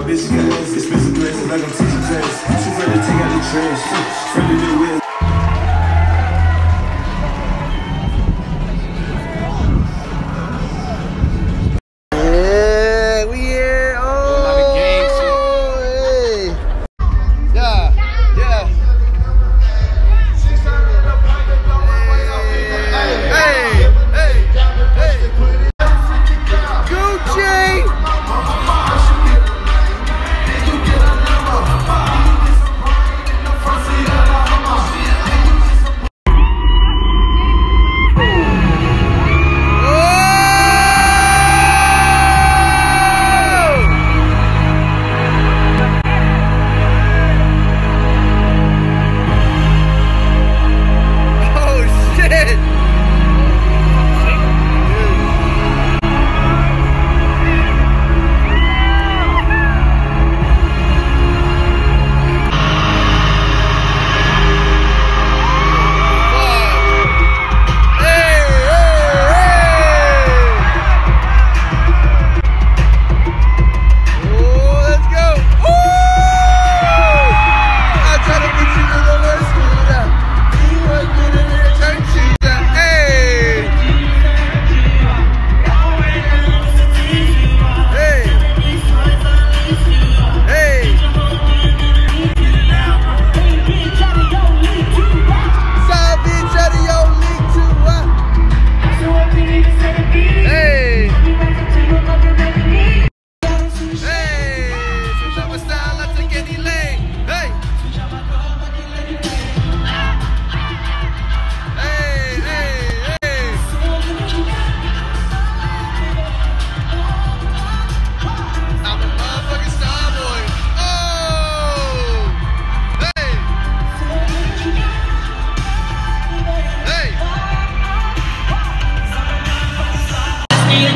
my bitch got this. Expensive places like I'm teaching class. Too friendly to take out the trash. Friendly to win.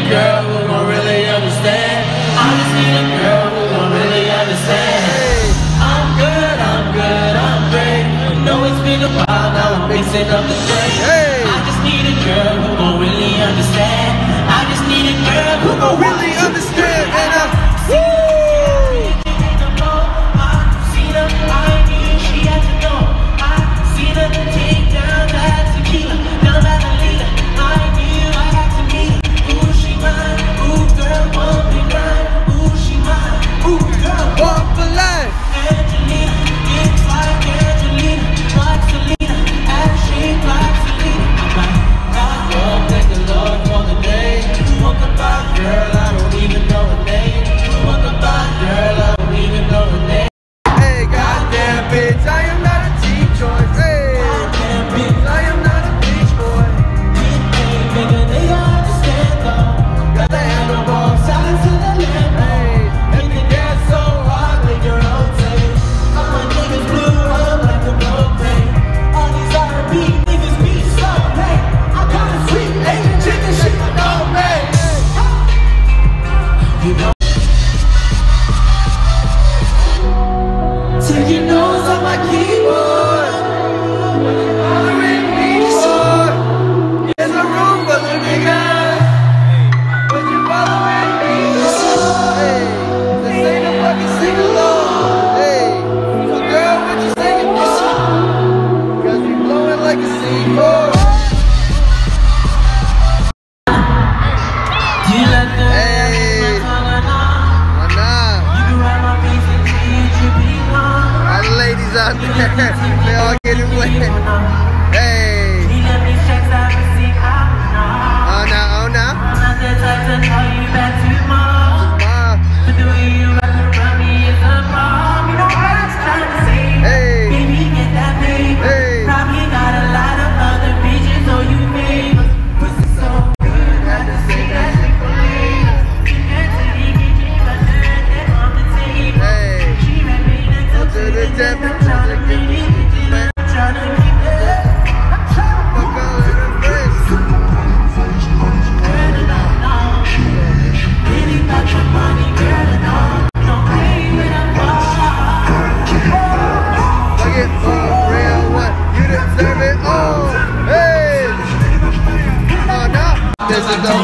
girl who don't really understand. I just need a girl.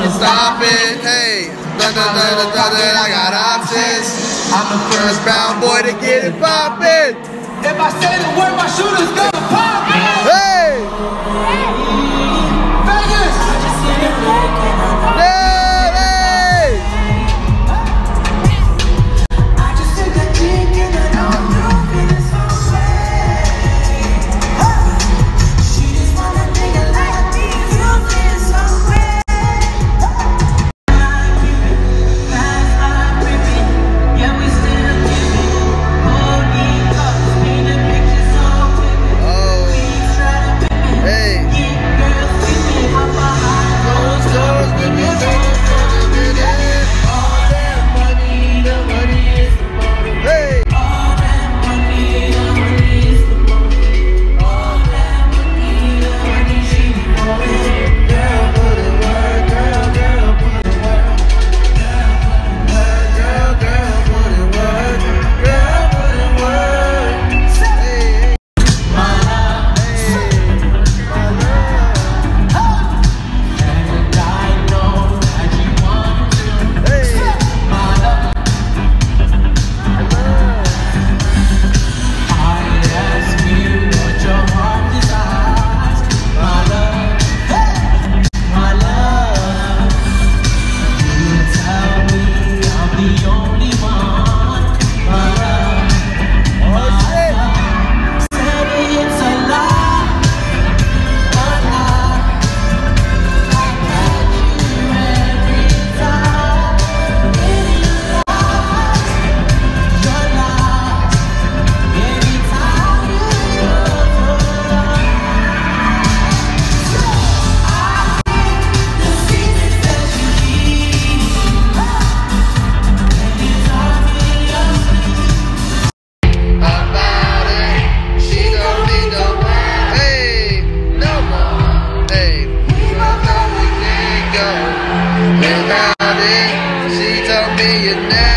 gonna stop it. Hey, da da da da da da. I got options. I'm the first bound boy to get it poppin'. If I say the word, my shooter's gonna pop. you now.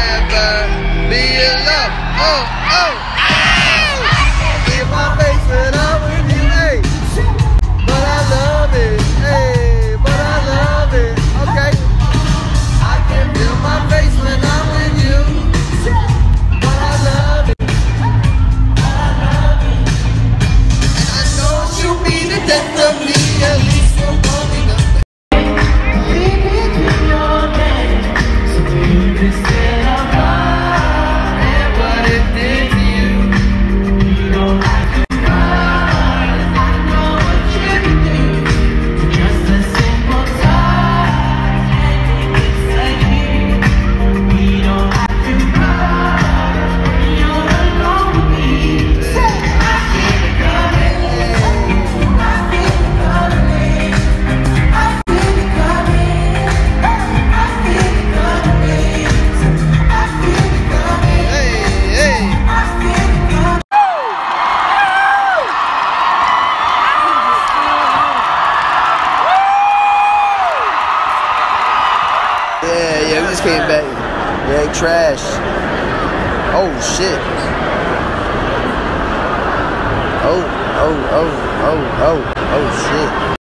trash. Oh shit. Oh, oh, oh, oh, oh, oh shit.